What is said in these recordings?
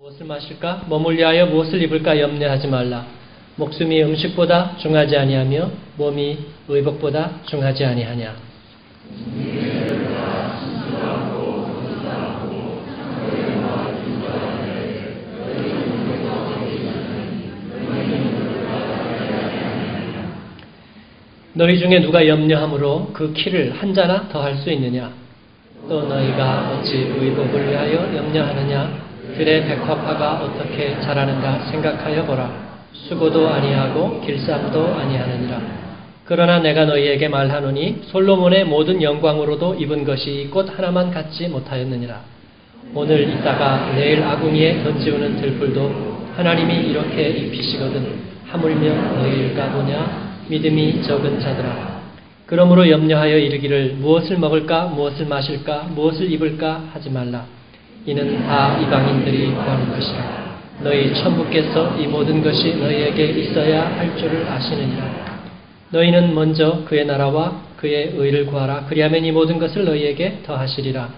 무엇을 마실까? 위하여 무엇을 입을까 염려하지 말라. 목숨이 음식보다 중하지 아니하며 몸이 의복보다 중하지 아니하냐. 너희 중에 누가 염려함으로 그 키를 한 자나 더 할 수 있느냐? 또 너희가 어찌 의복을 위하여 염려하느냐? 그의 백화파가 어떻게 자라는가 생각하여 보라. 수고도 아니하고 길쌈도 아니하느니라. 그러나 내가 너희에게 말하노니 솔로몬의 모든 영광으로도 입은 것이 꽃 하나만 갖지 못하였느니라. 오늘 있다가 내일 아궁이에 던지우는 들불도 하나님이 이렇게 입히시거든 하물며 너희일까 보냐 믿음이 적은 자들아. 그러므로 염려하여 이르기를 무엇을 먹을까 무엇을 마실까 무엇을 입을까 하지 말라. 이는 다 이방인들이 구하는 것이라. 너희 천부께서 이 모든 것이 너희에게 있어야 할 줄을 아시느니라. 너희는 먼저 그의 나라와 그의 의를 구하라. 그리하면 이 모든 것을 너희에게 더하시리라.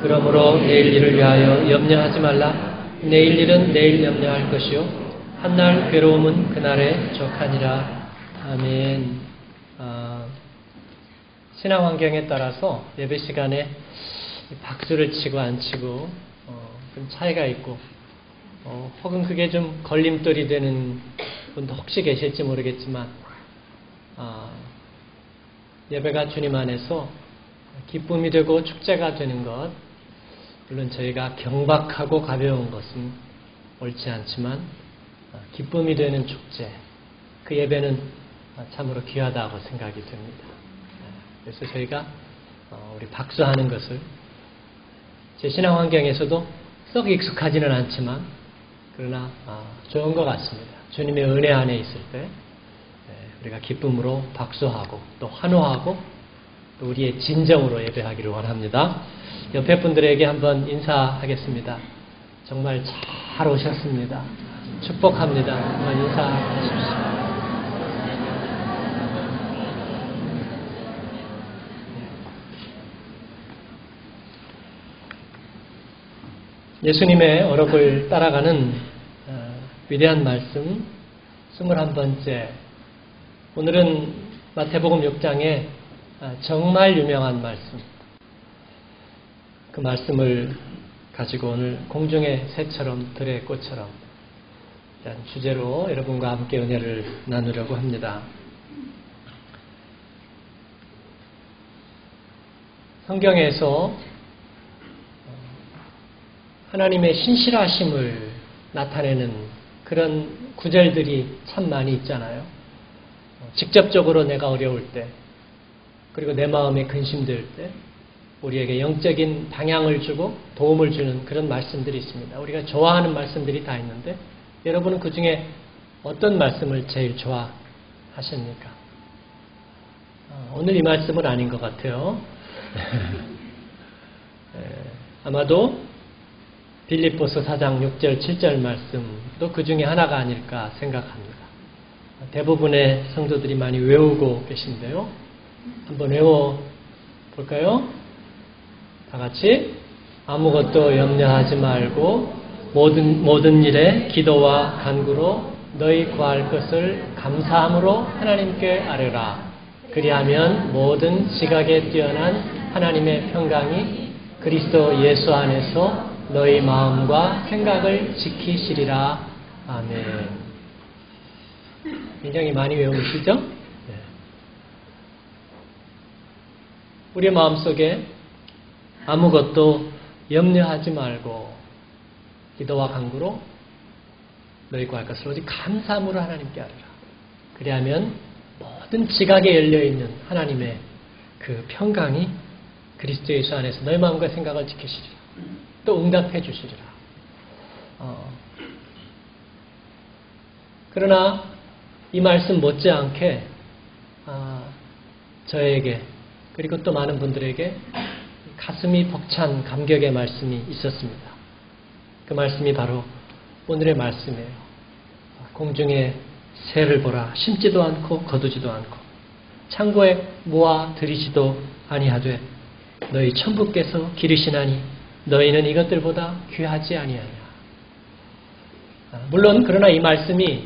그러므로 내일 일을 위하여 염려하지 말라. 내일 일은 내일 염려할 것이요. 한날 괴로움은 그날에 족하니라. 아멘. 아, 신앙 환경에 따라서 예배 시간에 박수를 치고 안 치고 어, 좀 차이가 있고 어, 혹은 그게 좀 걸림돌이 되는 분도 혹시 계실지 모르겠지만 아, 예배가 주님 안에서 기쁨이 되고 축제가 되는 것 물론 저희가 경박하고 가벼운 것은 옳지 않지만 아, 기쁨이 되는 축제 그 예배는 참으로 귀하다고 생각이 됩니다. 그래서 저희가 어, 우리 박수하는 것을 제 신앙 환경에서도 썩 익숙하지는 않지만 그러나 아, 좋은 것 같습니다. 주님의 은혜 안에 있을 때 우리가 기쁨으로 박수하고 또 환호하고 또 우리의 진정으로 예배하기를 원합니다. 옆에 분들에게 한번 인사하겠습니다. 정말 잘 오셨습니다. 축복합니다. 한번 인사하십시오. 예수님의 어록을 따라가는 위대한 말씀 21번째 오늘은 마태복음 6장의 정말 유명한 말씀 그 말씀을 가지고 오늘 공중의 새처럼 들의 꽃처럼 주제로 여러분과 함께 은혜를 나누려고 합니다. 성경에서 하나님의 신실하심을 나타내는 그런 구절들이 참 많이 있잖아요. 직접적으로 내가 어려울 때, 그리고 내 마음에 근심될 때, 우리에게 영적인 방향을 주고 도움을 주는 그런 말씀들이 있습니다. 우리가 좋아하는 말씀들이 다 있는데, 여러분은 그 중에 어떤 말씀을 제일 좋아하십니까? 어, 오늘 이 말씀은 아닌 것 같아요. 아마도 빌립보서 4장 6절 7절 말씀도 그 중에 하나가 아닐까 생각합니다. 대부분의 성도들이 많이 외우고 계신데요. 한번 외워 볼까요? 다 같이 아무것도 염려하지 말고 모든 모든 일에 기도와 간구로 너희 구할 것을 감사함으로 하나님께 아뢰라. 그리하면 모든 지각에 뛰어난 하나님의 평강이 그리스도 예수 안에서 너희 마음과 생각을 지키시리라. 아멘. 굉장히 많이 외우시죠? 네. 우리 마음속에 아무것도 염려하지 말고 기도와 간구로 너희 구할 것을 오직 감사함으로 하나님께 하리라. 그리하면 모든 지각에 열려있는 하나님의 그 평강이 그리스도 예수 안에서 너희 마음과 생각을 지키시리라. 또 응답해 주시리라. 어. 그러나 이 말씀 못지않게 아, 저에게 그리고 또 많은 분들에게 가슴이 벅찬 감격의 말씀이 있었습니다. 그 말씀이 바로 오늘의 말씀이에요. 공중에 새를 보라 심지도 않고 거두지도 않고 창고에 모아 들이지도 아니하되 너희 천부께서 기르시나니 너희는 이것들보다 귀하지 아니하냐. 물론 그러나 이 말씀이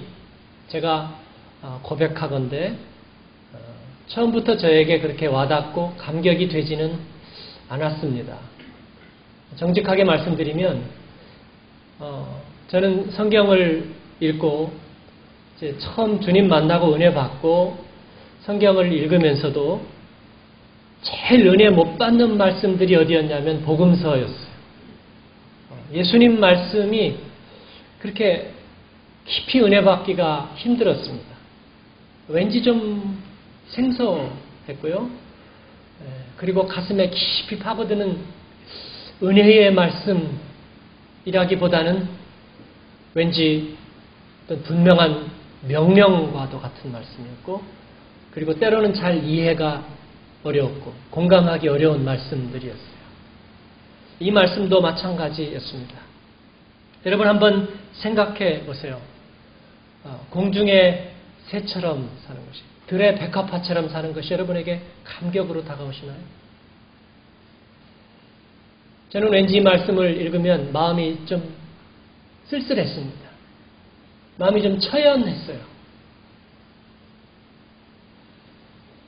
제가 어, 고백하건대 어, 처음부터 저에게 그렇게 와닿고 감격이 되지는 않았습니다. 정직하게 말씀드리면 어, 저는 성경을 읽고 처음 주님 만나고 은혜 받고 성경을 읽으면서도 제일 은혜 못 받는 말씀들이 어디였냐면 복음서였어요. 어, 예수님 말씀이 그렇게 깊이 은혜 받기가 힘들었습니다. 왠지 좀 생소했고요. 예, 그리고 가슴에 깊이 파고드는 은혜의 말씀이라기보다는 왠지 어떤 분명한 명령과도 같은 말씀이었고, 그리고 때로는 잘 이해가 어려웠고, 공감하기 어려운 말씀들이었어요. 이 말씀도 마찬가지였습니다. 여러분 한번 생각해 보세요. 어, 공중의 새처럼 사는 것이, 들의 백합화처럼 사는 것이 여러분에게 감격으로 다가오시나요? 저는 왠지 이 말씀을 읽으면 마음이 좀 쓸쓸했습니다. 마음이 좀 처연했어요.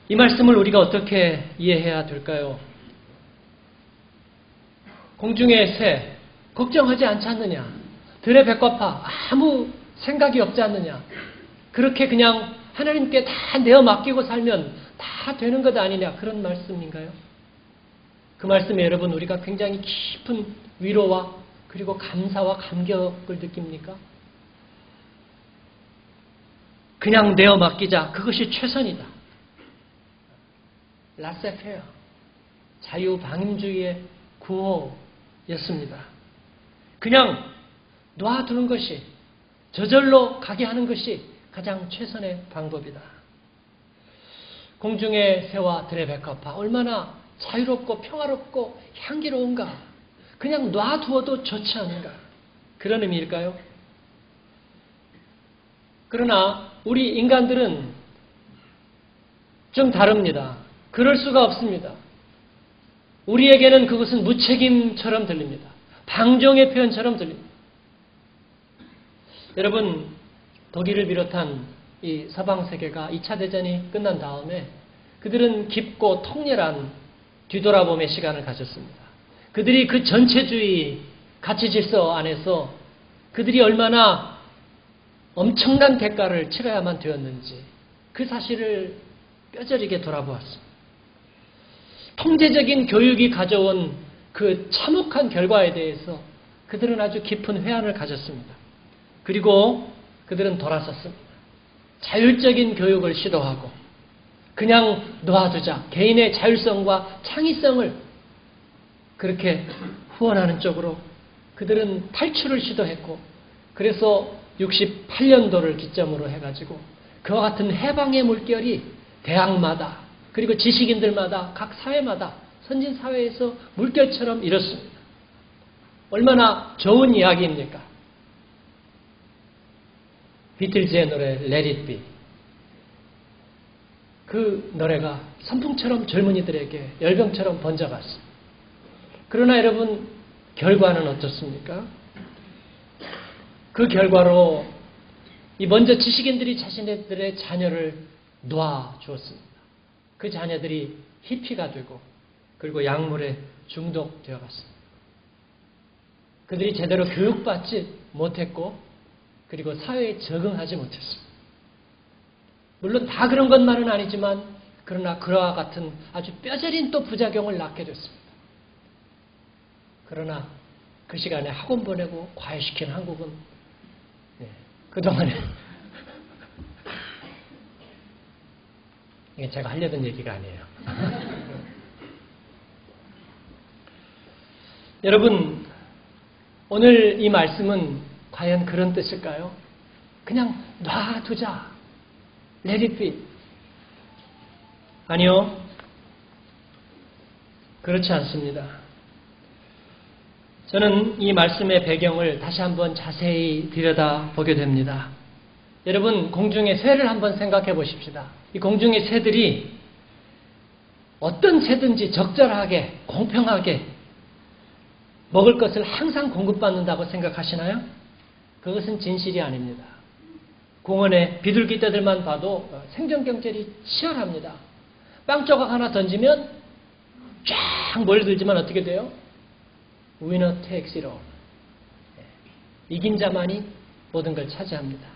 이 말씀을 우리가 어떻게 이해해야 될까요? 공중의 새, 걱정하지 않지 않느냐? 들의 백과파, 아무 생각이 없지 않느냐? 그렇게 그냥 하나님께 다 내어 맡기고 살면 다 되는 것 아니냐? 그런 말씀인가요? 그 말씀에 여러분 우리가 굉장히 깊은 위로와 그리고 감사와 감격을 느낍니까? 그냥 내어 맡기자. 그것이 최선이다. 라세페어. 자유방임주의의 구호 였습니다. 그냥 놔두는 것이 저절로 가게 하는 것이 가장 최선의 방법이다. 공중의 새와 들의 백합화 얼마나 자유롭고 평화롭고 향기로운가. 그냥 놔두어도 좋지 않은가. 그런 의미일까요? 그러나 우리 인간들은 좀 다릅니다. 그럴 수가 없습니다. 우리에게는 그것은 무책임처럼 들립니다. 방종의 표현처럼 들립니다. 여러분, 독일을 비롯한 이 서방 세계가 2차 대전이 끝난 다음에 그들은 깊고 통렬한 뒤돌아봄의 시간을 가졌습니다. 그들이 그 전체주의 가치 질서 안에서 그들이 얼마나 엄청난 대가를 치러야만 되었는지 그 사실을 뼈저리게 돌아보았습니다. 통제적인 교육이 가져온 그 참혹한 결과에 대해서 그들은 아주 깊은 회한을 가졌습니다. 그리고 그들은 돌아섰습니다. 자율적인 교육을 시도하고 그냥 놓아두자. 개인의 자율성과 창의성을 그렇게 후원하는 쪽으로 그들은 탈출을 시도했고 그래서 68년도를 기점으로 해가지고 그와 같은 해방의 물결이 대학마다 그리고 지식인들마다 각 사회마다 선진 사회에서 물결처럼 일었습니다. 얼마나 좋은 이야기입니까? 비틀즈의 노래 Let It Be 그 노래가 선풍처럼 젊은이들에게 열병처럼 번져갔습니다. 그러나 여러분 결과는 어떻습니까? 그 결과로 이 먼저 지식인들이 자신들의 자녀를 놓아 주었습니다. 그 자녀들이 히피가 되고 그리고 약물에 중독되어 갔습니다. 그들이 제대로 교육받지 못했고 그리고 사회에 적응하지 못했습니다. 물론 다 그런 것만은 아니지만 그러나 그와 같은 아주 뼈저린 또 부작용을 낳게 됐습니다. 그러나 그 시간에 학원 보내고 과외시킨 한국은 네, 그동안에 이게 제가 하려던 얘기가 아니에요. 여러분 오늘 이 말씀은 과연 그런 뜻일까요? 그냥 놔두자. Let it be. 아니요. 그렇지 않습니다. 저는 이 말씀의 배경을 다시 한번 자세히 들여다 보게 됩니다. 여러분, 공중의 새를 한번 생각해 보십시다. 이 공중의 새들이 어떤 새든지 적절하게, 공평하게 먹을 것을 항상 공급받는다고 생각하시나요? 그것은 진실이 아닙니다. 공원에 비둘기 떼들만 봐도 생존 경쟁이 치열합니다. 빵 조각 하나 던지면 쫙 몰려들지만 어떻게 돼요? 위너 테이크시로 이긴 자만이 모든 걸 차지합니다.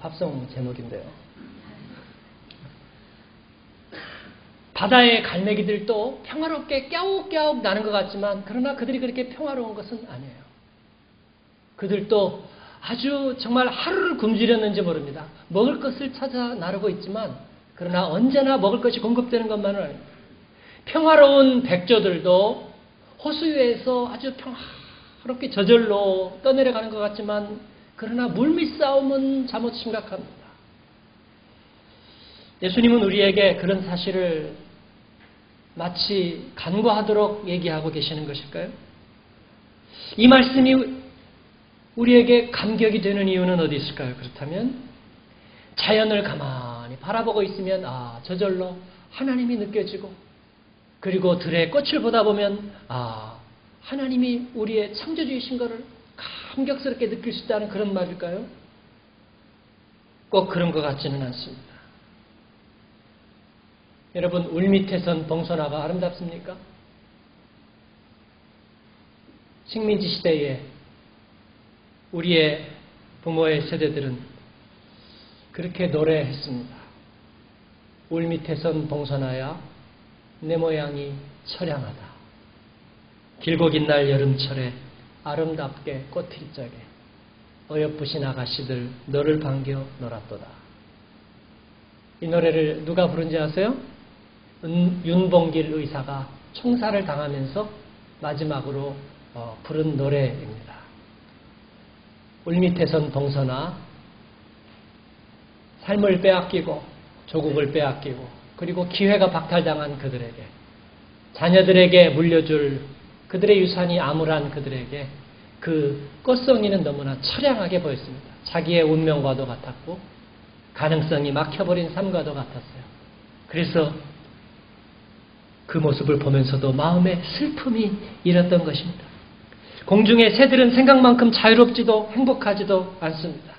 팝송 제목인데요. 바다의 갈매기들도 평화롭게 깨욱깨욱 나는 것 같지만 그러나 그들이 그렇게 평화로운 것은 아니에요. 그들도 아주 정말 하루를 굶주렸는지 모릅니다. 먹을 것을 찾아 나르고 있지만 그러나 언제나 먹을 것이 공급되는 것만은 아닙니다. 평화로운 백조들도 호수위에서 아주 평화롭게 저절로 떠내려가는 것 같지만 그러나 물밑 싸움은 잘못 심각합니다. 예수님은 우리에게 그런 사실을 마치 간과하도록 얘기하고 계시는 것일까요? 이 말씀이 우리에게 감격이 되는 이유는 어디 있을까요? 그렇다면 자연을 가만히 바라보고 있으면 아 저절로 하나님이 느껴지고 그리고 들의 꽃을 보다 보면 아 하나님이 우리의 창조주이신 것을 감격스럽게 느낄 수 있다는 그런 말일까요? 꼭 그런 것 같지는 않습니다. 여러분 울 밑에선 봉선화가 아름답습니까? 식민지 시대에 우리의 부모의 세대들은 그렇게 노래했습니다. 울 밑에선 봉선화야 내 모양이 처량하다. 길고 긴 날 여름철에 아름답게 꽃필 적에 어여쁘신 아가씨들 너를 반겨 놀았도다. 이 노래를 누가 부른지 아세요? 윤봉길 의사가 총살을 당하면서 마지막으로 어, 부른 노래입니다. 울밑에선 동서나 삶을 빼앗기고 조국을 빼앗기고 그리고 기회가 박탈당한 그들에게 자녀들에게 물려줄 그들의 유산이 암울한 그들에게 그 꽃송이는 너무나 처량하게 보였습니다. 자기의 운명과도 같았고 가능성이 막혀버린 삶과도 같았어요. 그래서 그 모습을 보면서도 마음에 슬픔이 일었던 것입니다. 공중의 새들은 생각만큼 자유롭지도 행복하지도 않습니다.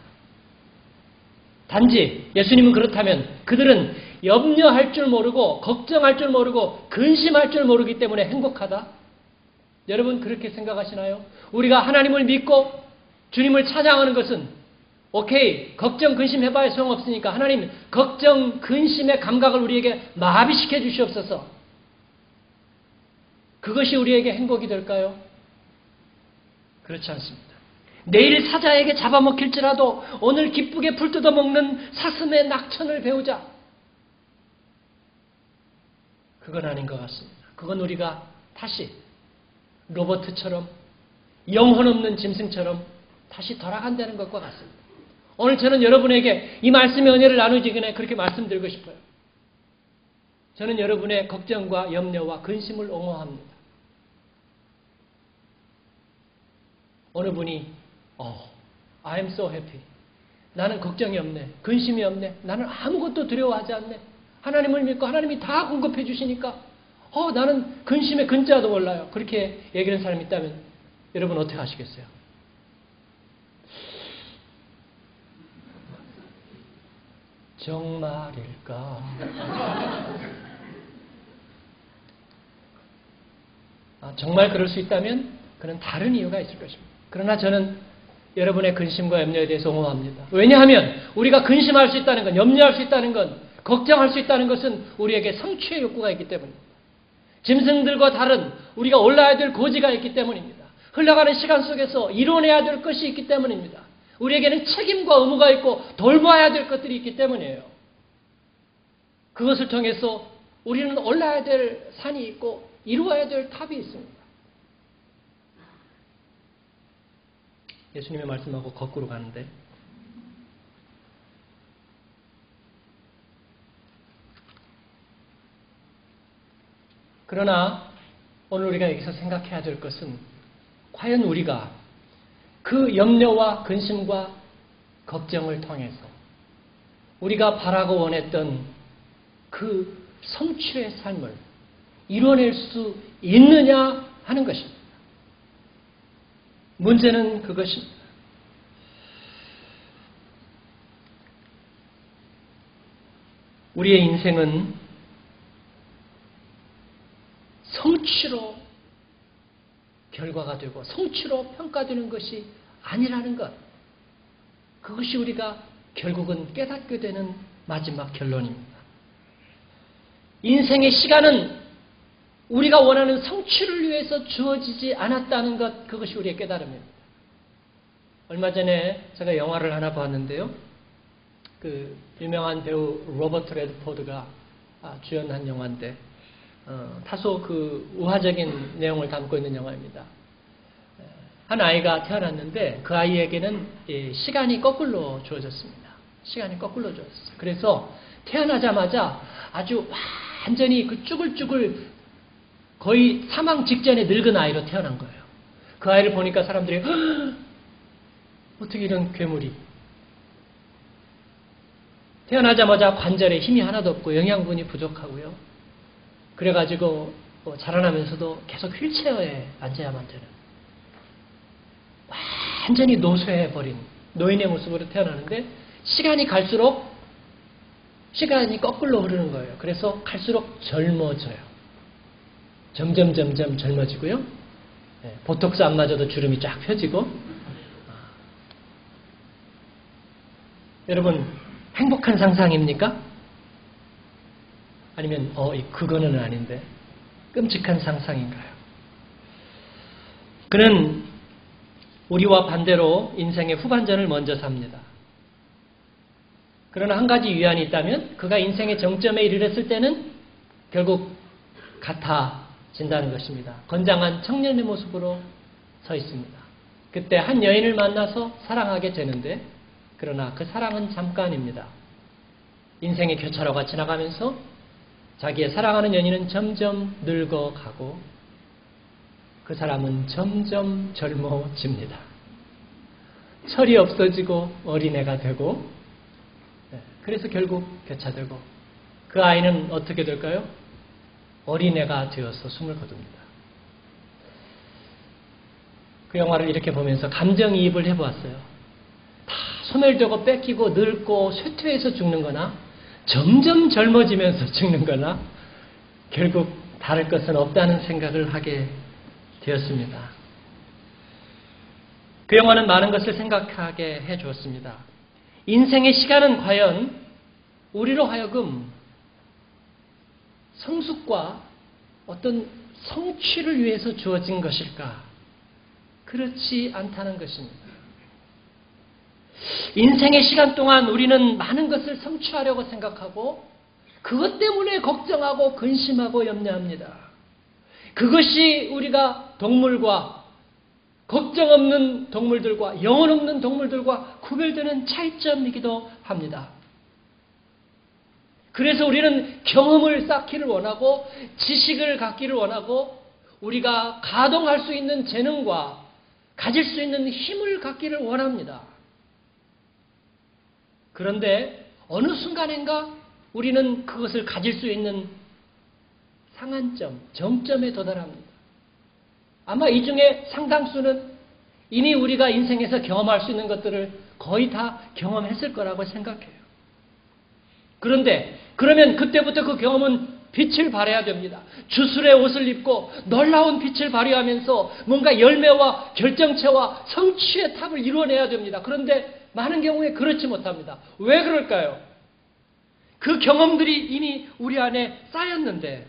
단지 예수님은 그렇다면 그들은 염려할 줄 모르고 걱정할 줄 모르고 근심할 줄 모르기 때문에 행복하다. 여러분 그렇게 생각하시나요? 우리가 하나님을 믿고 주님을 찾아가는 것은 오케이 걱정 근심 해봐야 소용없으니까 하나님 걱정 근심의 감각을 우리에게 마비시켜 주시옵소서. 그것이 우리에게 행복이 될까요? 그렇지 않습니다. 내일 사자에게 잡아먹힐지라도 오늘 기쁘게 불 뜯어 먹는 사슴의 낙천을 배우자. 그건 아닌 것 같습니다. 그건 우리가 다시 로버트처럼 영혼 없는 짐승처럼 다시 돌아간다는 것과 같습니다. 오늘 저는 여러분에게 이 말씀의 은혜를 나누기 전에 그렇게 말씀드리고 싶어요. 저는 여러분의 걱정과 염려와 근심을 옹호합니다. 어느 분이 어, I'm so happy. 나는 걱정이 없네. 근심이 없네. 나는 아무것도 두려워하지 않네. 하나님을 믿고 하나님이 다 공급해 주시니까 어, 나는 근심의 근자도 몰라요. 그렇게 얘기하는 사람이 있다면 여러분 어떻게 하시겠어요? 정말일까? 정말 그럴 수 있다면 그는 다른 이유가 있을 것입니다. 그러나 저는 여러분의 근심과 염려에 대해서 옹호합니다. 왜냐하면 우리가 근심할 수 있다는 건, 염려할 수 있다는 건, 걱정할 수 있다는 것은 우리에게 성취의 욕구가 있기 때문입니다. 짐승들과 다른 우리가 올라야 될 고지가 있기 때문입니다. 흘러가는 시간 속에서 이뤄내야 될 것이 있기 때문입니다. 우리에게는 책임과 의무가 있고 돌봐야 될 것들이 있기 때문이에요. 그것을 통해서 우리는 올라야 될 산이 있고 이루어야 될 탑이 있습니다. 예수님의 말씀하고 거꾸로 가는데 그러나 오늘 우리가 여기서 생각해야 될 것은 과연 우리가 그 염려와 근심과 걱정을 통해서 우리가 바라고 원했던 그 성취의 삶을 이뤄낼 수 있느냐 하는 것입니다. 문제는 그것입니다. 우리의 인생은 성취로 결과가 되고 성취로 평가되는 것이 아니라는 것. 그것이 우리가 결국은 깨닫게 되는 마지막 결론입니다. 인생의 시간은 우리가 원하는 성취를 위해서 주어지지 않았다는 것, 그것이 우리의 깨달음입니다. 얼마 전에 제가 영화를 하나 봤는데요. 그 유명한 배우 로버트 레드포드가 아, 주연한 영화인데 어, 다소 그 우화적인 내용을 담고 있는 영화입니다. 한 아이가 태어났는데 그 아이에게는 시간이 거꾸로 주어졌습니다. 시간이 거꾸로 주어졌어요. 그래서 태어나자마자 아주 완전히 그 쭈글쭈글 거의 사망 직전에 늙은 아이로 태어난 거예요. 그 아이를 보니까 사람들이 어떻게 이런 괴물이 태어나자마자 관절에 힘이 하나도 없고 영양분이 부족하고요. 그래가지고 뭐 자라나면서도 계속 휠체어에 앉아야만 되는 완전히 노쇠해버린 노인의 모습으로 태어나는데 시간이 갈수록 시간이 거꾸로 흐르는 거예요. 그래서 갈수록 젊어져요. 점점 점점 젊어지고요. 네, 보톡스 안 맞아도 주름이 쫙 펴지고 아. 여러분 행복한 상상입니까? 아니면 어 그거는 아닌데 끔찍한 상상인가요? 그는 우리와 반대로 인생의 후반전을 먼저 삽니다. 그러나 한 가지 위안이 있다면 그가 인생의 정점에 이르렀을 때는 결국 같아 진다는 것입니다. 건장한 청년의 모습으로 서 있습니다. 그때 한 여인을 만나서 사랑하게 되는데 그러나 그 사랑은 잠깐입니다. 인생의 교차로가 지나가면서 자기의 사랑하는 연인은 점점 늙어가고 그 사람은 점점 젊어집니다. 철이 없어지고 어린애가 되고 네, 그래서 결국 교차되고 그 아이는 어떻게 될까요? 어린애가 되어서 숨을 거둡니다. 그 영화를 이렇게 보면서 감정이입을 해보았어요. 다 소멸되고 뺏기고 늙고 쇠퇴해서 죽는 거나 점점 젊어지면서 죽는 거나 결국 다를 것은 없다는 생각을 하게 되었습니다. 그 영화는 많은 것을 생각하게 해 주었습니다. 인생의 시간은 과연 우리로 하여금 성숙과 어떤 성취를 위해서 주어진 것일까? 그렇지 않다는 것입니다. 인생의 시간 동안 우리는 많은 것을 성취하려고 생각하고 그것 때문에 걱정하고 근심하고 염려합니다. 그것이 우리가 동물과 걱정 없는 동물들과 영혼 없는 동물들과 구별되는 차이점이기도 합니다. 그래서 우리는 경험을 쌓기를 원하고 지식을 갖기를 원하고 우리가 가동할 수 있는 재능과 가질 수 있는 힘을 갖기를 원합니다. 그런데 어느 순간인가 우리는 그것을 가질 수 있는 상한점, 정점에 도달합니다. 아마 이 중에 상당수는 이미 우리가 인생에서 경험할 수 있는 것들을 거의 다 경험했을 거라고 생각해요. 그런데 그러면 그때부터 그 경험은 빛을 발해야 됩니다. 주술의 옷을 입고 놀라운 빛을 발휘하면서 뭔가 열매와 결정체와 성취의 탑을 이루어내야 됩니다. 그런데 많은 경우에 그렇지 못합니다. 왜 그럴까요? 그 경험들이 이미 우리 안에 쌓였는데,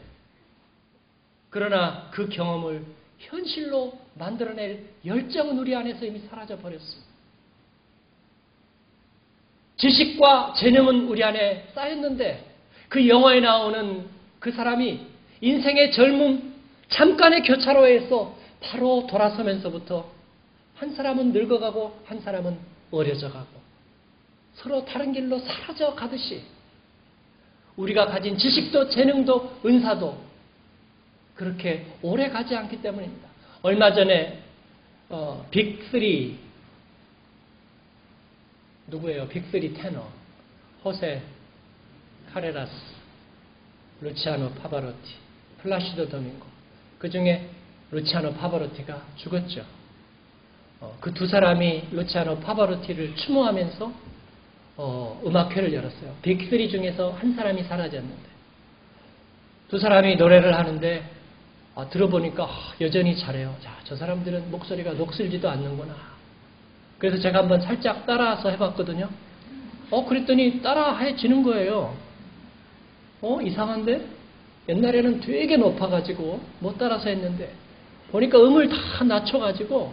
그러나 그 경험을 현실로 만들어낼 열정은 우리 안에서 이미 사라져 버렸습니다. 지식과 재능은 우리 안에 쌓였는데, 그 영화에 나오는 그 사람이 인생의 젊음, 잠깐의 교차로에서 바로 돌아서면서부터 한 사람은 늙어가고 한 사람은 어려져 가고 서로 다른 길로 사라져 가듯이 우리가 가진 지식도 재능도 은사도 그렇게 오래 가지 않기 때문입니다. 얼마 전에 어, Big 3 누구예요? Big 3 테너 호세 카레라스 루치아노 파바로티 플라시도 도밍고 그 중에 루치아노 파바로티가 죽었죠. 어, 그 두 사람이 루치아노 파바로티를 추모하면서 어, 음악회를 열었어요. Big 3 중에서 한 사람이 사라졌는데 두 사람이 노래를 하는데 아, 들어보니까 아, 여전히 잘해요. 자, 저 사람들은 목소리가 녹슬지도 않는구나. 그래서 제가 한번 살짝 따라서 해봤거든요. 어, 그랬더니 따라 해지는 거예요. 어, 이상한데? 옛날에는 되게 높아가지고 못 따라서 했는데 보니까 음을 다 낮춰가지고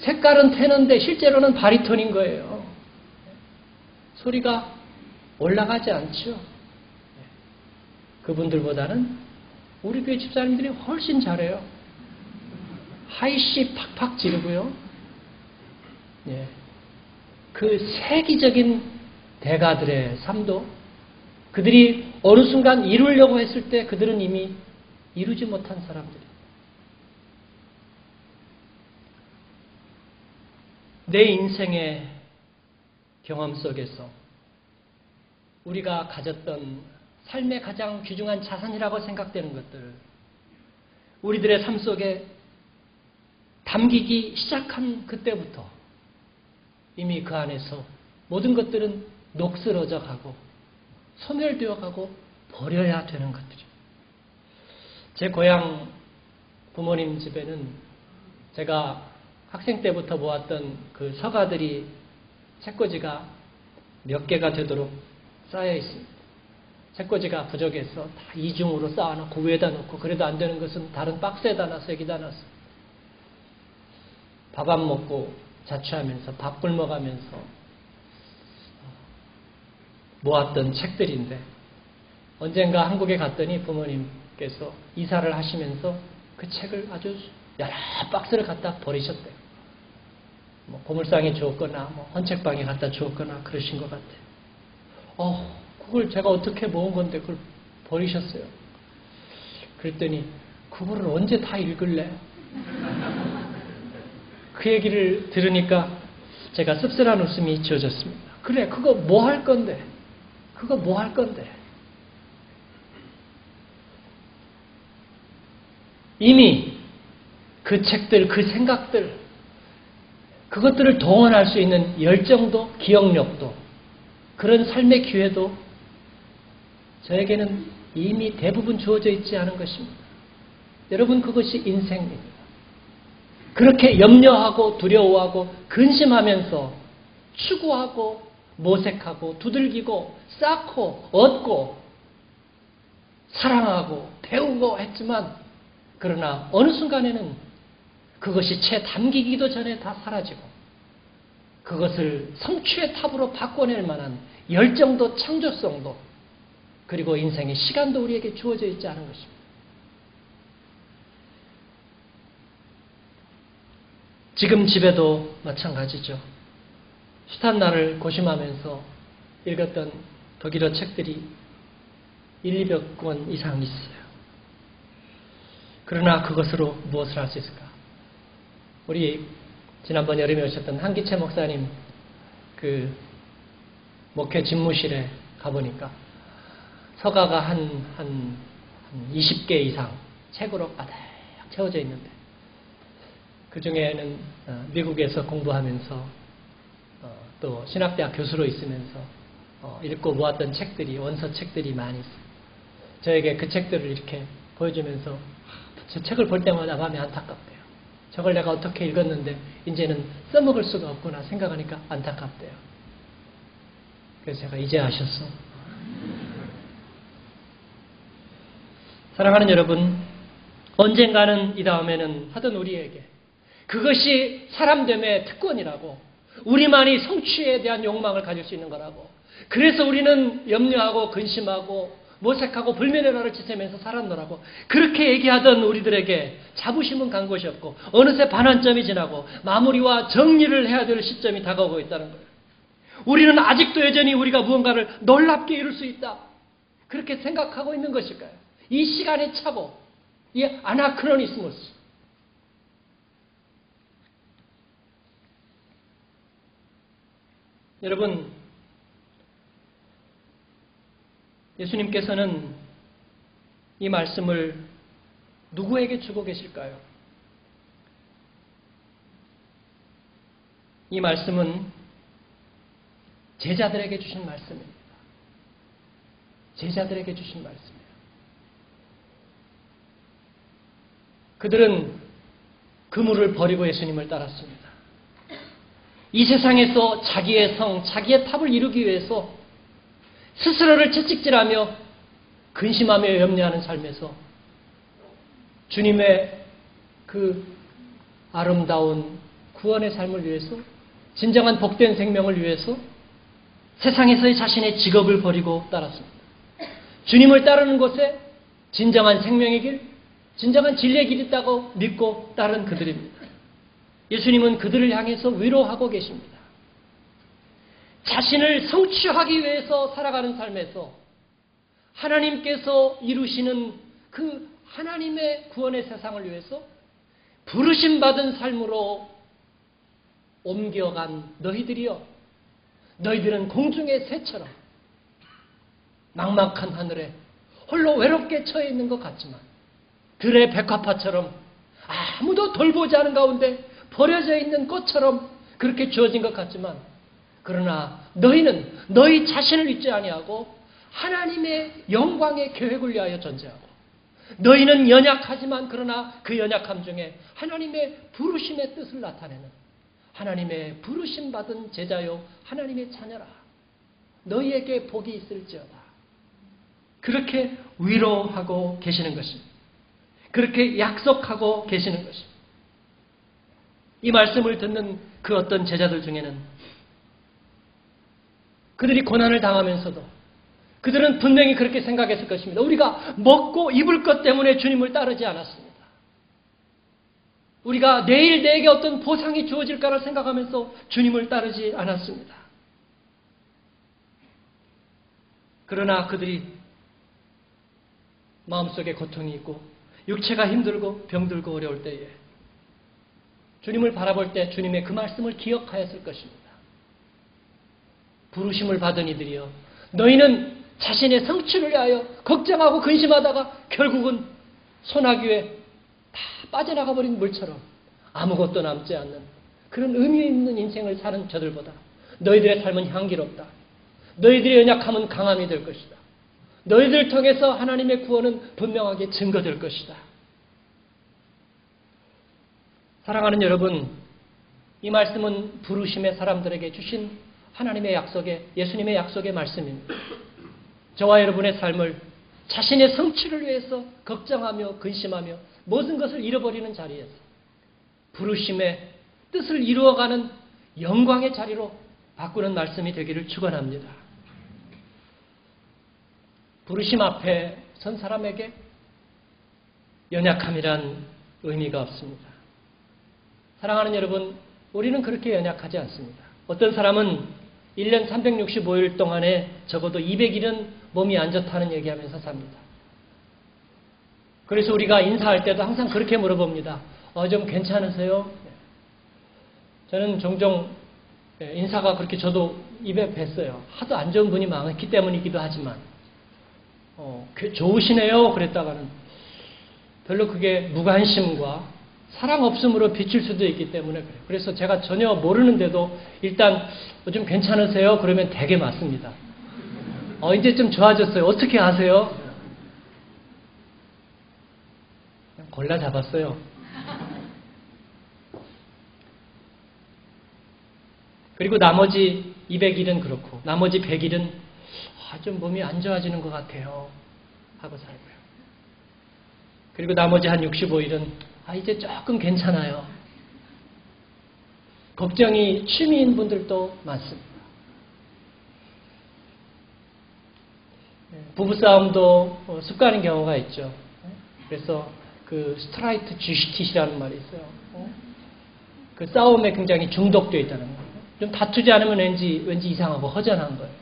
색깔은 테는데 실제로는 바리톤인 거예요. 소리가 올라가지 않죠. 그분들보다는 우리 교회 집사님들이 훨씬 잘해요. 하이씨 팍팍 지르고요. 예. 그 세기적인 대가들의 삶도 그들이 어느 순간 이루려고 했을 때 그들은 이미 이루지 못한 사람들이. 내 인생의 경험 속에서 우리가 가졌던 삶의 가장 귀중한 자산이라고 생각되는 것들, 우리들의 삶 속에 담기기 시작한 그때부터 이미 그 안에서 모든 것들은 녹슬어져 가고 소멸되어 가고 버려야 되는 것들이죠. 제 고향 부모님 집에는 제가 학생 때부터 모았던 그 서가들이 책꽂이가 몇 개가 되도록 쌓여 있습니다. 책꽂이가 부족해서 다 이중으로 쌓아놓고 위에다 놓고 그래도 안 되는 것은 다른 박스에다 놔서 여기다 놨어. 밥 안 먹고 자취하면서 밥 굶어가면서 모았던 책들인데 언젠가 한국에 갔더니 부모님께서 이사를 하시면서 그 책을 아주 여러 박스를 갖다 버리셨대요. 뭐 고물상에 주었거나 뭐 헌책방에 갖다 주었거나 그러신 것 같아요. 어, 그걸 제가 어떻게 모은 건데 그걸 버리셨어요. 그랬더니 그거를 언제 다 읽을래? 그 얘기를 들으니까 제가 씁쓸한 웃음이 지어졌습니다. 그래, 그거 뭐 할 건데? 그거 뭐 할 건데? 이미 그 책들, 그 생각들, 그것들을 동원할 수 있는 열정도, 기억력도, 그런 삶의 기회도 저에게는 이미 대부분 주어져 있지 않은 것입니다. 여러분, 그것이 인생입니다. 그렇게 염려하고 두려워하고 근심하면서 추구하고 모색하고 두들기고 쌓고 얻고 사랑하고 배우고 했지만 그러나 어느 순간에는 그것이 채 담기기도 전에 다 사라지고 그것을 성취의 탑으로 바꿔낼 만한 열정도 창조성도 그리고 인생의 시간도 우리에게 주어져 있지 않은 것입니다. 지금 집에도 마찬가지죠. 날을 고심하면서 읽었던 독일어 책들이 1, 200권 이상 있어요. 그러나 그것으로 무엇을 할 수 있을까? 우리 지난번 여름에 오셨던 한기채 목사님 그 목회 집무실에 가보니까 서가가 한, 한, 한 20개 이상 책으로 가득 채워져 있는데 그 중에는 어, 미국에서 공부하면서 어, 또 신학대학 교수로 있으면서 어, 읽고 모았던 책들이 원서 책들이 많이 있어요. 저에게 그 책들을 이렇게 보여주면서 저 책을 볼 때마다 마음이 안타깝대요. 저걸 내가 어떻게 읽었는데 이제는 써먹을 수가 없구나 생각하니까 안타깝대요. 그래서 제가 이제 아셨어. 사랑하는 여러분, 언젠가는 이 다음에는 하던 우리에게 그것이 사람됨의 특권이라고 우리만이 성취에 대한 욕망을 가질 수 있는 거라고 그래서 우리는 염려하고 근심하고 모색하고 불면의 나를 지새면서 살았노라고 그렇게 얘기하던 우리들에게 자부심은 간 것이 없고 어느새 반환점이 지나고 마무리와 정리를 해야 될 시점이 다가오고 있다는 거예요. 우리는 아직도 여전히 우리가 무언가를 놀랍게 이룰 수 있다. 그렇게 생각하고 있는 것일까요? 이 시간의 차고 이 아나크로니스모스 여러분 예수님께서는 이 말씀을 누구에게 주고 계실까요? 이 말씀은 제자들에게 주신 말씀입니다. 제자들에게 주신 말씀이에요. 그들은 그물을 버리고 예수님을 따랐습니다. 이 세상에서 자기의 성, 자기의 탑을 이루기 위해서 스스로를 채찍질하며 근심하며 염려하는 삶에서 주님의 그 아름다운 구원의 삶을 위해서 진정한 복된 생명을 위해서 세상에서의 자신의 직업을 버리고 따랐습니다. 주님을 따르는 곳에 진정한 생명의 길, 진정한 진리의 길이 있다고 믿고 따른 그들입니다. 예수님은 그들을 향해서 위로하고 계십니다. 자신을 성취하기 위해서 살아가는 삶에서 하나님께서 이루시는 그 하나님의 구원의 세상을 위해서 부르심 받은 삶으로 옮겨간 너희들이여. 너희들은 공중의 새처럼 막막한 하늘에 홀로 외롭게 처해 있는 것 같지만 들의 백화파처럼 아무도 돌보지 않은 가운데 버려져 있는 꽃처럼 그렇게 주어진 것 같지만 그러나 너희는 너희 자신을 잊지 아니하고 하나님의 영광의 계획을 위하여 존재하고 너희는 연약하지만 그러나 그 연약함 중에 하나님의 부르심의 뜻을 나타내는 하나님의 부르심 받은 제자요 하나님의 자녀라 너희에게 복이 있을지어다 그렇게 위로하고 계시는 것입니다. 그렇게 약속하고 계시는 것입니다. 이 말씀을 듣는 그 어떤 제자들 중에는 그들이 고난을 당하면서도 그들은 분명히 그렇게 생각했을 것입니다. 우리가 먹고 입을 것 때문에 주님을 따르지 않았습니다. 우리가 내일 내게 어떤 보상이 주어질까를 생각하면서 주님을 따르지 않았습니다. 그러나 그들이 마음속에 고통이 있고 육체가 힘들고 병들고 어려울 때에 주님을 바라볼 때 주님의 그 말씀을 기억하였을 것입니다. 부르심을 받은 이들이여 너희는 자신의 성취를 위하여 걱정하고 근심하다가 결국은 소나기에 다 빠져나가 버린 물처럼 아무것도 남지 않는 그런 의미 있는 인생을 사는 저들보다 너희들의 삶은 향기롭다. 너희들의 연약함은 강함이 될 것이다. 너희들 통해서 하나님의 구원은 분명하게 증거될 것이다. 사랑하는 여러분, 이 말씀은 부르심의 사람들에게 주신 하나님의 약속의, 예수님의 약속의 말씀입니다. 저와 여러분의 삶을 자신의 성취를 위해서 걱정하며 근심하며 모든 것을 잃어버리는 자리에서 부르심의 뜻을 이루어가는 영광의 자리로 바꾸는 말씀이 되기를 축원합니다. 부르심 앞에 선 사람에게 연약함이란 의미가 없습니다. 사랑하는 여러분, 우리는 그렇게 연약하지 않습니다. 어떤 사람은 1년 365일 동안에 적어도 200일은 몸이 안 좋다는 얘기하면서 삽니다. 그래서 우리가 인사할 때도 항상 그렇게 물어봅니다. 어, 좀 괜찮으세요? 저는 종종 인사가 그렇게 저도 입에 뱄어요. 하도 안 좋은 분이 많기 때문이기도 하지만, 어, 좋으시네요. 그랬다가는 별로 그게 무관심과 사랑 없음으로 비칠 수도 있기 때문에 그래요. 그래서 제가 전혀 모르는데도 일단 좀 괜찮으세요? 그러면 되게 맞습니다. 어, 이제 좀 좋아졌어요. 어떻게 아세요? 골라 잡았어요. 그리고 나머지 200일은 그렇고, 나머지 100일은 아, 좀 몸이 안 좋아지는 것 같아요. 하고 살고요. 그리고 나머지 한 65일은 아, 이제 조금 괜찮아요. 걱정이 취미인 분들도 많습니다. 네, 부부싸움도 어, 습관인 경우가 있죠. 네, 그래서 그 스트라이트 주시티시라는 말이 있어요. 어? 그 싸움에 굉장히 중독되어 있다는 거예요. 좀 다투지 않으면 왠지, 왠지 이상하고 허전한 거예요.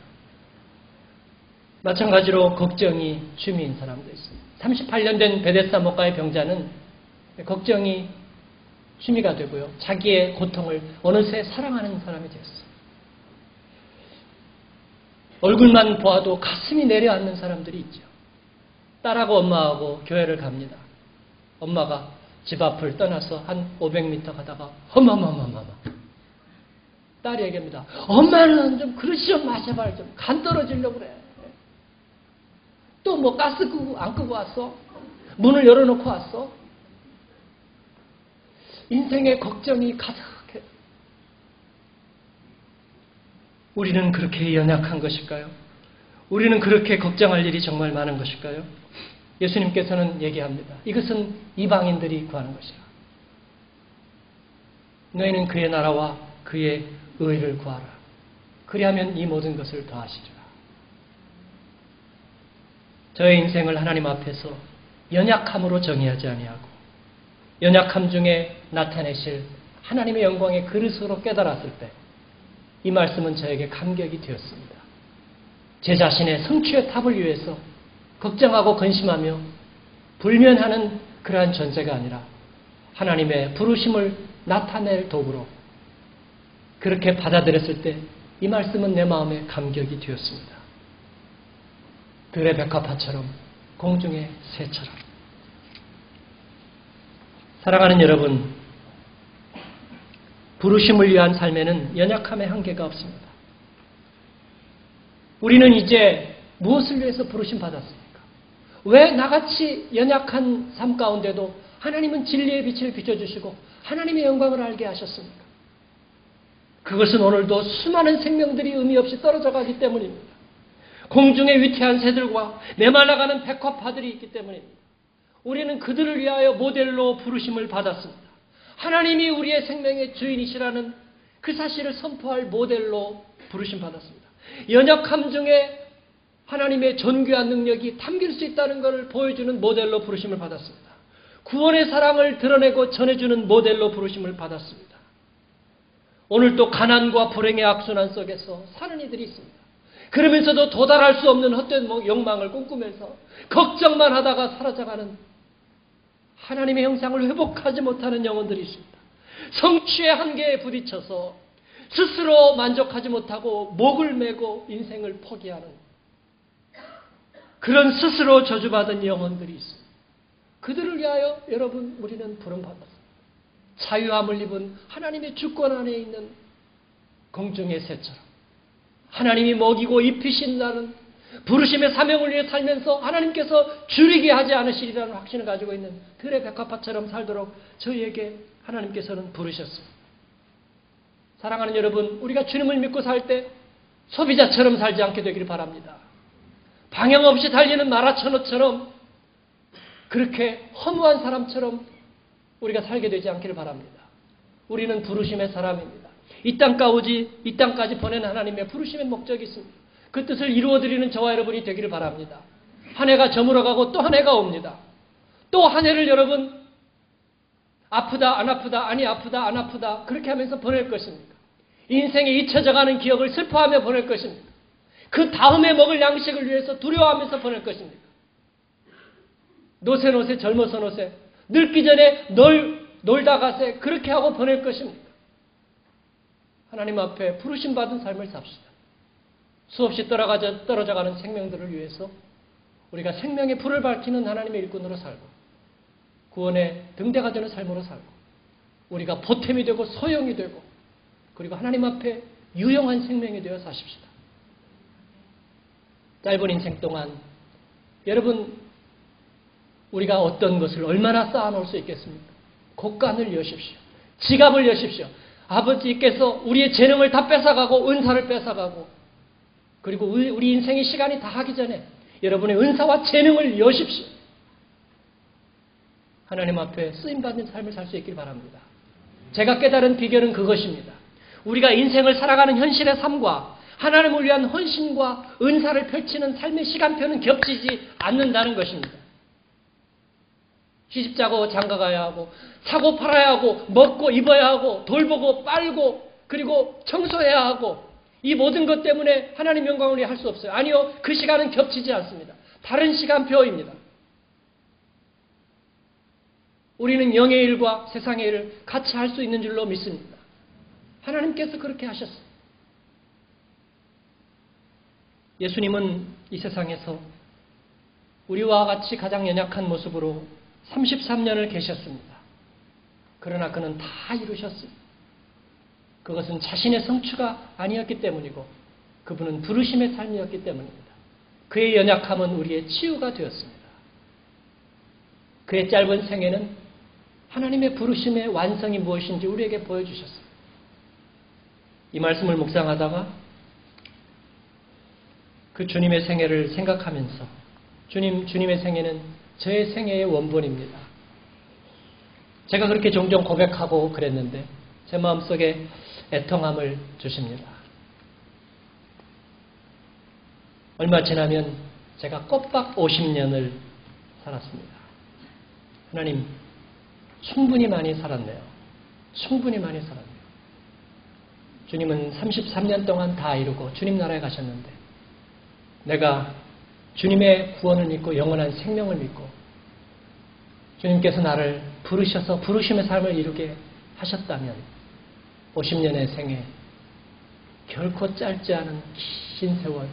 마찬가지로 걱정이 취미인 사람도 있습니다. 38년 된 베데스다 목가의 병자는 걱정이 취미가 되고요. 자기의 고통을 어느새 사랑하는 사람이 되었어요. 얼굴만 보아도 가슴이 내려앉는 사람들이 있죠. 딸하고 엄마하고 교회를 갑니다. 엄마가 집 앞을 떠나서 한 500m 가다가 허마마마마마 딸이 얘기합니다. 엄마는 좀 그릇이 좀 마셔봐요. 좀간 떨어지려고 그래. 또 뭐 가스 끄고 안 끄고 왔어? 문을 열어놓고 왔어? 인생의 걱정이 가득해. 우리는 그렇게 연약한 것일까요? 우리는 그렇게 걱정할 일이 정말 많은 것일까요? 예수님께서는 얘기합니다. 이것은 이방인들이 구하는 것이야. 너희는 그의 나라와 그의 의를 구하라. 그리하면 이 모든 것을 더하시리라. 저의 인생을 하나님 앞에서 연약함으로 정의하지 아니하고 연약함 중에 나타내실 하나님의 영광의 그릇으로 깨달았을 때 이 말씀은 저에게 감격이 되었습니다. 제 자신의 성취의 탑을 위해서 걱정하고 근심하며 불면하는 그러한 존재가 아니라 하나님의 부르심을 나타낼 도구로 그렇게 받아들였을 때 이 말씀은 내 마음에 감격이 되었습니다. 들의 백합화처럼 공중의 새처럼 사랑하는 여러분 부르심을 위한 삶에는 연약함의 한계가 없습니다. 우리는 이제 무엇을 위해서 부르심 받았습니까? 왜 나같이 연약한 삶 가운데도 하나님은 진리의 빛을 비춰주시고 하나님의 영광을 알게 하셨습니까? 그것은 오늘도 수많은 생명들이 의미 없이 떨어져 가기 때문입니다. 공중에 위태한 새들과 메말라가는 백화파들이 있기 때문입니다. 우리는 그들을 위하여 모델로 부르심을 받았습니다. 하나님이 우리의 생명의 주인이시라는 그 사실을 선포할 모델로 부르심 받았습니다. 연약함 중에 하나님의 존귀한 능력이 담길 수 있다는 것을 보여주는 모델로 부르심을 받았습니다. 구원의 사랑을 드러내고 전해주는 모델로 부르심을 받았습니다. 오늘도 가난과 불행의 악순환 속에서 사는 이들이 있습니다. 그러면서도 도달할 수 없는 헛된 욕망을 꿈꾸면서 걱정만 하다가 사라져가는 하나님의 형상을 회복하지 못하는 영혼들이 있습니다. 성취의 한계에 부딪혀서 스스로 만족하지 못하고 목을 메고 인생을 포기하는 그런 스스로 저주받은 영혼들이 있습니다. 그들을 위하여 여러분 우리는 부름받았습니다. 자유함을 입은 하나님의 주권 안에 있는 공중의 새처럼 하나님이 먹이고 입히신다는 부르심의 사명을 위해 살면서 하나님께서 줄이게 하지 않으시리라는 확신을 가지고 있는 들의 백화파처럼 살도록 저희에게 하나님께서는 부르셨습니다. 사랑하는 여러분, 우리가 주님을 믿고 살 때 소비자처럼 살지 않게 되기를 바랍니다. 방향 없이 달리는 마라처너처럼 그렇게 허무한 사람처럼 우리가 살게 되지 않기를 바랍니다. 우리는 부르심의 사람입니다. 이 땅까지 이 땅까지 보낸 하나님의 부르심의 목적이 있습니다. 그 뜻을 이루어드리는 저와 여러분이 되기를 바랍니다. 한 해가 저물어가고 또 한 해가 옵니다. 또 한 해를 여러분 아프다 안 아프다 아니 아프다 안 아프다 그렇게 하면서 보낼 것입니까? 인생에 잊혀져가는 기억을 슬퍼하며 보낼 것입니까? 그 다음에 먹을 양식을 위해서 두려워하면서 보낼 것입니까? 노세 노세 젊어서 노세 늙기 전에 놀, 놀다 가세 그렇게 하고 보낼 것입니까? 하나님 앞에 부르심 받은 삶을 삽시다. 수없이 떨어져, 떨어져 가는 생명들을 위해서 우리가 생명의 불을 밝히는 하나님의 일꾼으로 살고 구원의 등대가 되는 삶으로 살고 우리가 보탬이 되고 소용이 되고 그리고 하나님 앞에 유용한 생명이 되어 사십시다. 짧은 인생 동안 여러분 우리가 어떤 것을 얼마나 쌓아놓을 수 있겠습니까? 곳간을 여십시오. 지갑을 여십시오. 아버지께서 우리의 재능을 다 뺏어가고 은사를 뺏어가고 그리고 우리 인생의 시간이 다 하기 전에 여러분의 은사와 재능을 여십시오. 하나님 앞에 쓰임받는 삶을 살 수 있길 바랍니다. 제가 깨달은 비결은 그것입니다. 우리가 인생을 살아가는 현실의 삶과 하나님을 위한 헌신과 은사를 펼치는 삶의 시간표는 겹치지 않는다는 것입니다. 시집자고 장가가야 하고 사고 팔아야 하고 먹고 입어야 하고 돌보고 빨고 그리고 청소해야 하고 이 모든 것 때문에 하나님 영광을 위해 할 수 없어요. 아니요. 그 시간은 겹치지 않습니다. 다른 시간표입니다. 우리는 영의 일과 세상의 일을 같이 할 수 있는 줄로 믿습니다. 하나님께서 그렇게 하셨어요. 예수님은 이 세상에서 우리와 같이 가장 연약한 모습으로 33년을 계셨습니다. 그러나 그는 다 이루셨습니다. 그것은 자신의 성취가 아니었기 때문이고 그분은 부르심의 삶이었기 때문입니다. 그의 연약함은 우리의 치유가 되었습니다. 그의 짧은 생애는 하나님의 부르심의 완성이 무엇인지 우리에게 보여주셨습니다. 이 말씀을 묵상하다가 그 주님의 생애를 생각하면서 주님, 주님의 생애는 저의 생애의 원본입니다. 제가 그렇게 종종 고백하고 그랬는데 제 마음속에 애통함을 주십니다. 얼마 지나면 제가 꼬박 50년을 살았습니다. 하나님, 충분히 많이 살았네요. 충분히 많이 살았네요. 주님은 33년 동안 다 이루고 주님 나라에 가셨는데 내가 주님의 구원을 믿고 영원한 생명을 믿고 주님께서 나를 부르셔서 부르심의 삶을 이루게 하셨다면 50년의 생애 결코 짧지 않은 긴 세월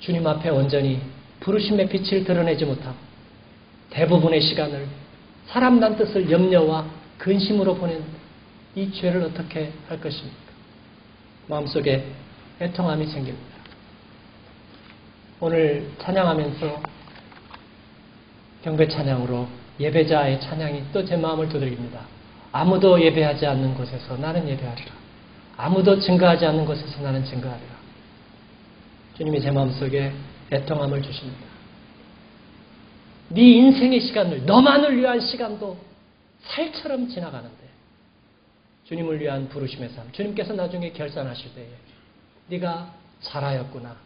주님 앞에 온전히 부르심의 빛을 드러내지 못하고 대부분의 시간을 사람 난 뜻을 염려와 근심으로 보낸 이 죄를 어떻게 할 것입니까? 마음속에 애통함이 생깁니다. 오늘 찬양하면서 경배 찬양으로 예배자의 찬양이 또 제 마음을 두드립니다. 아무도 예배하지 않는 곳에서 나는 예배하리라. 아무도 증거하지 않는 곳에서 나는 증거하리라. 주님이 제 마음속에 애통함을 주십니다. 네 인생의 시간을 너만을 위한 시간도 살처럼 지나가는데 주님을 위한 부르심의 삶. 주님께서 나중에 결산하실 때에 네가 잘하였구나.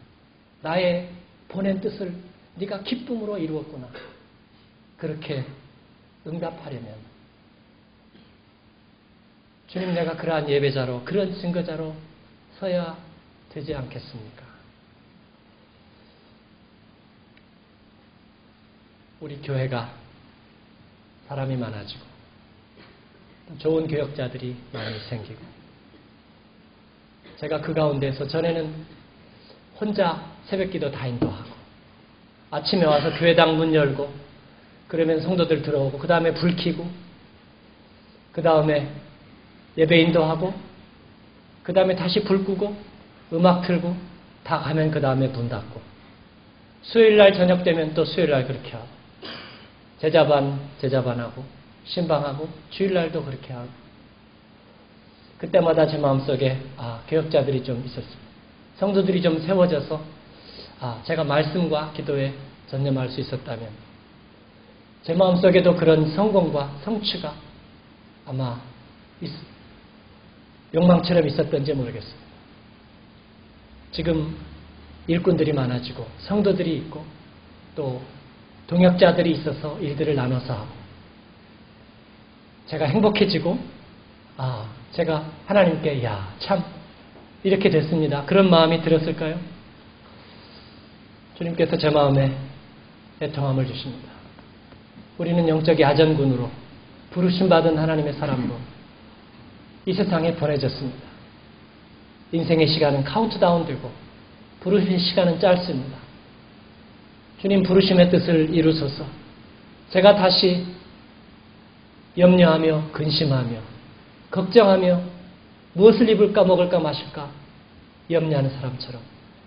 나의 보낸 뜻을 네가 기쁨으로 이루었구나. 그렇게 응답하려면 주님 내가 그러한 예배자로 그런 증거자로 서야 되지 않겠습니까? 우리 교회가 사람이 많아지고 좋은 교역자들이 많이 생기고 제가 그 가운데서 전에는 혼자 새벽기도 다 인도하고 아침에 와서 교회당 문 열고 그러면 성도들 들어오고 그 다음에 불 켜고 그 다음에 예배 인도 하고 그 다음에 다시 불 끄고 음악 틀고 다 가면 그 다음에 문 닫고. 수요일날 저녁 되면 또 수요일날 그렇게 하고. 제자반 제자반하고 신방하고 주일날도 그렇게 하고. 그때마다 제 마음속에 아 개혁자들이 좀 있었습니다. 성도들이 좀 세워져서 아 제가 말씀과 기도에 전념할 수 있었다면 제 마음속에도 그런 성공과 성취가 아마 있, 욕망처럼 있었던지 모르겠습니다. 지금 일꾼들이 많아지고 성도들이 있고 또 동역자들이 있어서 일들을 나눠서 하고 제가 행복해지고 아 제가 하나님께 야 참 이렇게 됐습니다. 그런 마음이 들었을까요? 주님께서 제 마음에 애통함을 주십니다. 우리는 영적 야전군으로 부르심 받은 하나님의 사람으로 이 세상에 보내졌습니다. 인생의 시간은 카운트다운 되고 부르심 시간은 짧습니다. 주님 부르심의 뜻을 이루소서. 제가 다시 염려하며 근심하며 걱정하며 무엇을 입을까 먹을까 마실까 염려하는 사람처럼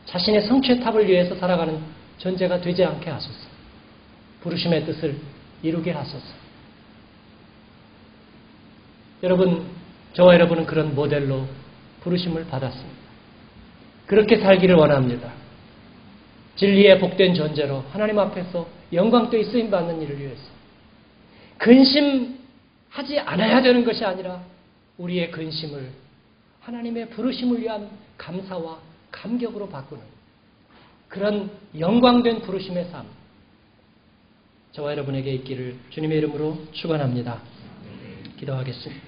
자신의 성취의 탑을 위해서 살아가는 존재가 되지 않게 하소서. 부르심의 뜻을 이루게 하소서. 여러분, 저와 여러분은 그런 모델로 부르심을 받았습니다. 그렇게 살기를 원합니다. 진리의 복된 존재로 하나님 앞에서 영광되이 쓰임 받는 일을 위해서 근심하지 않아야 되는 것이 아니라 우리의 근심을 하나님의 부르심을 위한 감사와 감격으로 바꾸는 그런 영광된 부르심의 삶 저와 여러분에게 있기를 주님의 이름으로 축원합니다. 기도하겠습니다.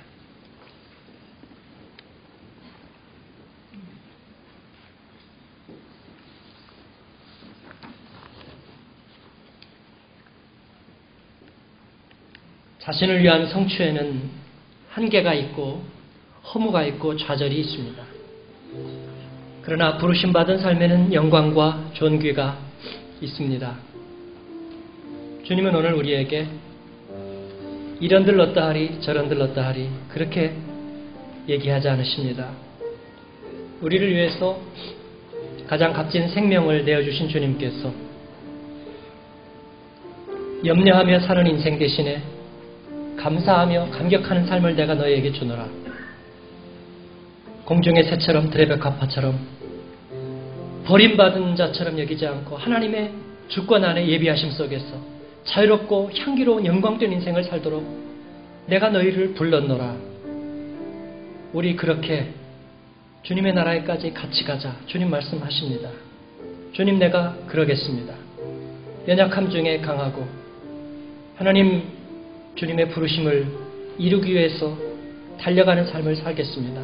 자신을 위한 성취에는 한계가 있고 허무가 있고 좌절이 있습니다. 그러나 부르심 받은 삶에는 영광과 존귀가 있습니다. 주님은 오늘 우리에게 이런 들렀다 하리 저런 들렀다 하리 그렇게 얘기하지 않으십니다. 우리를 위해서 가장 값진 생명을 내어주신 주님께서 염려하며 사는 인생 대신에 감사하며 감격하는 삶을 내가 너희에게 주노라. 공중의 새처럼 드레베카파처럼 버림받은 자처럼 여기지 않고 하나님의 주권 안에 예비하심 속에서 자유롭고 향기로운 영광된 인생을 살도록 내가 너희를 불렀노라. 우리 그렇게 주님의 나라에까지 같이 가자. 주님 말씀하십니다. 주님 내가 그러겠습니다. 연약함 중에 강하고 하나님 주님의 부르심을 이루기 위해서 달려가는 삶을 살겠습니다.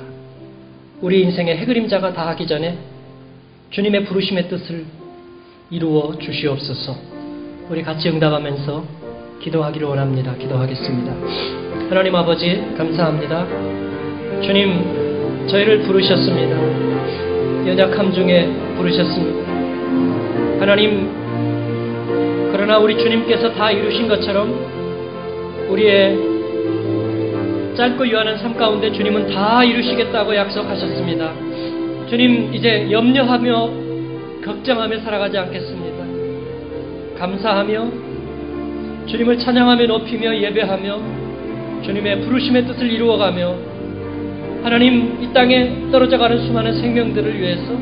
우리 인생의 해그림자가 다 하기 전에 주님의 부르심의 뜻을 이루어 주시옵소서. 우리 같이 응답하면서 기도하기를 원합니다. 기도하겠습니다. 하나님 아버지 감사합니다. 주님 저희를 부르셨습니다. 연약함 중에 부르셨습니다. 하나님 그러나 우리 주님께서 다 이루신 것처럼 우리의 짧고 유한한 삶 가운데 주님은 다 이루시겠다고 약속하셨습니다. 주님 이제 염려하며 걱정하며 살아가지 않겠습니다. 감사하며 주님을 찬양하며 높이며 예배하며 주님의 부르심의 뜻을 이루어가며 하나님 이 땅에 떨어져가는 수많은 생명들을 위해서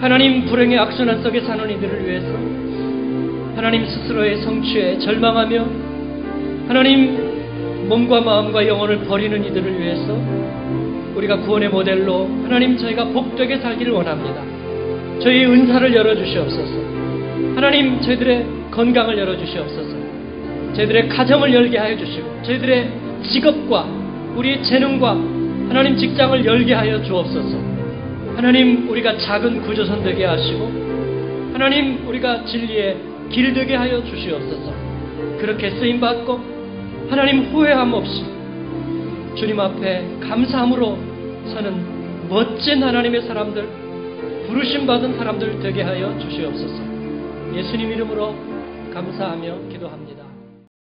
하나님 불행의 악순환 속에 사는 이들을 위해서 하나님 스스로의 성취에 절망하며 하나님 몸과 마음과 영혼을 버리는 이들을 위해서 우리가 구원의 모델로 하나님 저희가 복되게 살기를 원합니다. 저희의 은사를 열어주시옵소서. 하나님 저희들의 건강을 열어주시옵소서. 저희들의 가정을 열게 하여 주시고 저희들의 직업과 우리의 재능과 하나님 직장을 열게 하여 주옵소서. 하나님 우리가 작은 구조선 되게 하시고 하나님 우리가 진리의 길 되게 하여 주시옵소서. 그렇게 쓰임 받고 하나님 후회함 없이 주님 앞에 감사함으로 사는 멋진 하나님의 사람들, 부르심 받은 사람들 되게 하여 주시옵소서. 예수님 이름으로 감사하며 기도합니다.